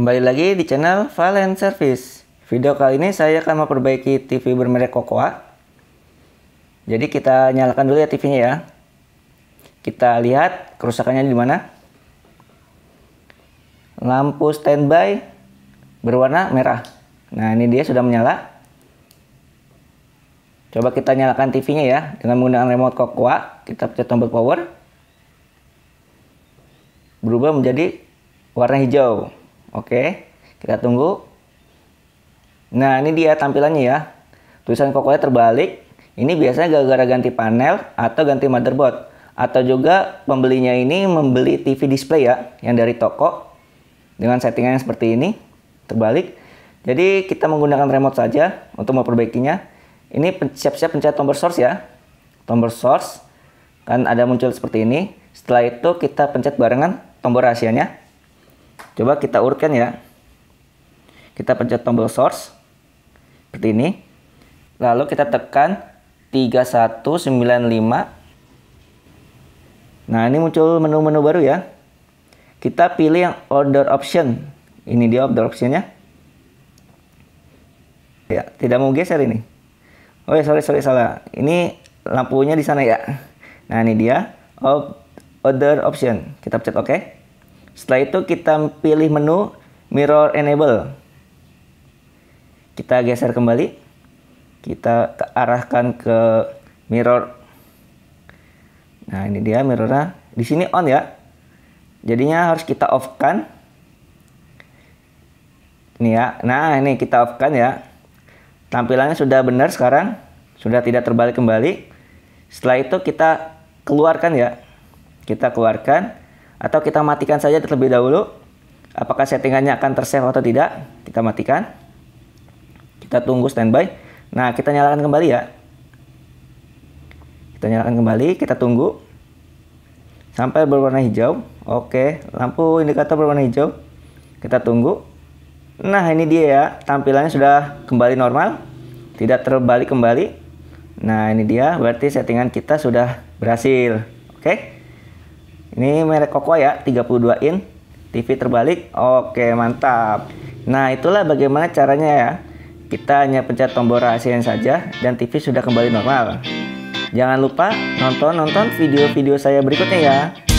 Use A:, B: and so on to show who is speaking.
A: Kembali lagi di channel Valen Service. Video kali ini saya akan memperbaiki TV bermerek Kokoa. Jadi kita nyalakan dulu ya TV-nya ya. Kita lihat kerusakannya di mana. Lampu standby berwarna merah. Nah, ini dia sudah menyala. Coba kita nyalakan TV-nya ya dengan menggunakan remote Kokoa. Kita pencet tombol power. Berubah menjadi warna hijau. Oke, kita tunggu. Nah, ini dia tampilannya ya. Tulisan kokonya terbalik. Ini biasanya gara-gara ganti panel atau ganti motherboard. Atau juga pembelinya ini membeli TV display ya, yang dari toko. Dengan settingan yang seperti ini, terbalik. Jadi kita menggunakan remote saja untuk memperbaikinya. Ini siap-siap pencet tombol source ya. Tombol source. Kan ada muncul seperti ini. Setelah itu kita pencet barengan tombol rahasianya. Coba kita urutkan ya. Kita pencet tombol source. Seperti ini. Lalu kita tekan 3195. Nah, ini muncul menu-menu baru ya. Kita pilih yang order option. Ini dia order optionnya. Ya, tidak mau geser ini. Oh ya, sorry, sorry, salah. Ini lampunya di sana ya. Nah, ini dia. Order option. Kita pencet OK. Setelah itu kita pilih menu mirror enable. Kita geser kembali. Kita arahkan ke mirror. Nah, ini dia mirrornya. Di sini on ya. Jadinya harus kita off kan. Ini ya. Nah, ini kita off kan ya. Tampilannya sudah benar sekarang. Sudah tidak terbalik kembali. Setelah itu kita keluarkan ya. Kita keluarkan atau kita matikan saja terlebih dahulu. Apakah settingannya akan tersave atau tidak kita matikan. Kita tunggu standby. Nah kita nyalakan kembali ya. Kita nyalakan kembali kita tunggu. Sampai berwarna hijau. Oke lampu indikator berwarna hijau. Kita tunggu. Nah ini dia ya. Tampilannya sudah kembali normal. Tidak terbalik kembali. Nah ini dia. Berarti settingan kita sudah berhasil. Oke ini merek Kokoa ya, 32 in. TV terbalik. Oke, mantap. Nah, itulah bagaimana caranya ya. Kita hanya pencet tombol rahasia saja dan TV sudah kembali normal. Jangan lupa nonton-nonton video-video saya berikutnya ya.